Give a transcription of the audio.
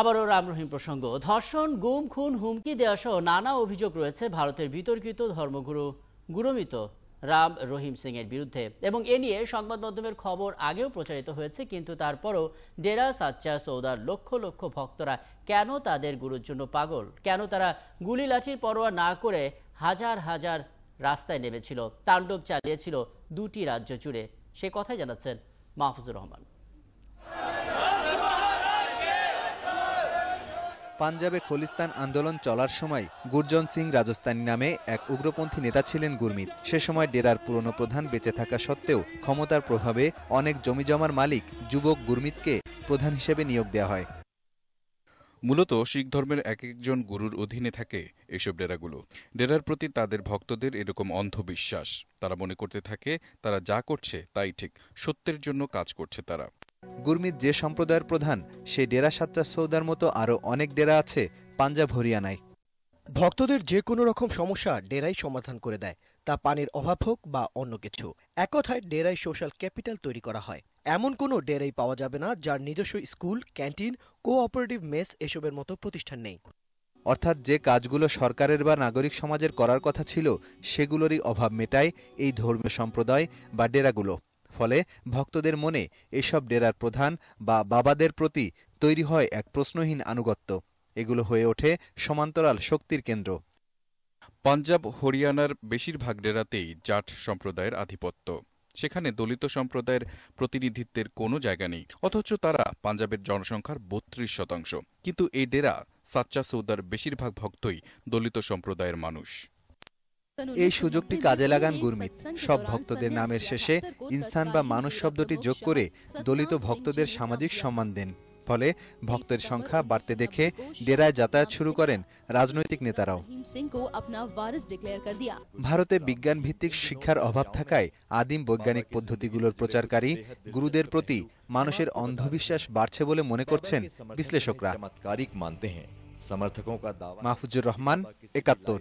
আবারও রাম রহিম প্রসঙ্গ। ধর্ষণ, গুম, খুন, হুমকি দেওয়া সহ নানা অভিযোগ রয়েছে ভারতের বিতর্কিত ধর্মগুরু গুরমিত রাম রহিম সিং এর বিরুদ্ধে। এবং এ নিয়ে সংবাদ মাধ্যমের খবর আগেও প্রচারিত হয়েছে, কিন্তু তারপরও ডেরা, সাচ্চা, সৌদার লক্ষ লক্ষ ভক্তরা কেন তাদের গুরুর জন্য পাগল? কেন তারা গুলি লাঠির পরোয়া না করে হাজার হাজার রাস্তায় নেমেছিল, তাণ্ডব চালিয়েছিল দুটি রাজ্য জুড়ে? সে কথাই জানাচ্ছেন মাহফুজুর রহমান। পাঞ্জাবে খলিস্তান আন্দোলন চলার সময় গুরজন সিং রাজস্থানী নামে এক উগ্রপন্থী নেতা ছিলেন গুরমিত। সে সময় ডেরার পুরনো প্রধান বেঁচে থাকা সত্ত্বেও ক্ষমতার প্রভাবে অনেক জমিজমার মালিক যুবক গুরমিতকে প্রধান হিসেবে নিয়োগ দেওয়া হয়। মূলত শিখ ধর্মের এক একজন গুরুর অধীনে থাকে এসব ডেরাগুলো। ডেরার প্রতি তাদের ভক্তদের এরকম অন্ধবিশ্বাস। তারা মনে করতে থাকে, তারা যা করছে তাই ঠিক, সত্যের জন্য কাজ করছে তারা। গুরমিত যে সম্প্রদায়ের প্রধান সেই ডেরা সাত্তা সৌদার মতো আরও অনেক ডেরা আছে পাঞ্জাব হরিয়ানায়। ভক্তদের যে কোনো রকম সমস্যা ডেরাই সমাধান করে দেয়। তা পানির অভাব হোক বা অন্য কিছু। এক কথায় ডেরাই সোশ্যাল ক্যাপিটাল তৈরি করা হয়। এমন কোনো ডেরাই পাওয়া যাবে না যার নিজস্ব স্কুল ক্যান্টিন কোঅপারেটিভ মেস এসবের মতো প্রতিষ্ঠান নেই। অর্থাৎ যে কাজগুলো সরকারের বা নাগরিক সমাজের করার কথা ছিল সেগুলোরই অভাব মেটায় এই ধর্মীয় সম্প্রদায় বা ডেরাগুলো। ফলে ভক্তদের মনে এসব ডেরার প্রধান বা বাবাদের প্রতি তৈরি হয় এক প্রশ্নহীন আনুগত্য। এগুলো হয়ে ওঠে সমান্তরাল শক্তির কেন্দ্র। পাঞ্জাব, হরিয়ানার বেশিরভাগ ডেরাতেই জাট সম্প্রদায়ের আধিপত্য। সেখানে দলিত সম্প্রদায়ের প্রতিনিধিত্বের কোনো জায়গা নেই। অথচ তারা পাঞ্জাবের জনসংখ্যার বত্রিশ শতাংশ। কিন্তু এই ডেরা সাচ্চা সৌদার বেশিরভাগ ভক্তই দলিত সম্প্রদায়ের মানুষ। এই সুযোগটি কাজে লাগান গুরমিত। সব ভক্তদের নামের শেষে ইনসান বা মানুষ শব্দটি যোগ করে দলিত ভক্তদের সামাজিক সম্মান দেন। ফলে ভক্তের সংখ্যা বাড়তে দেখে ডেরায় যাতায়াত শুরু করেন রাজনৈতিক নেতারাও। ভারতে বিজ্ঞান ভিত্তিক শিক্ষার অভাব থাকায় আদিম বৈজ্ঞানিক পদ্ধতিগুলোর প্রচারকারী গুরুদের প্রতি মানুষের অন্ধবিশ্বাস বাড়ছে বলে মনে করছেন বিশ্লেষকরা। মাহফুজুর রহমান একাত্তর।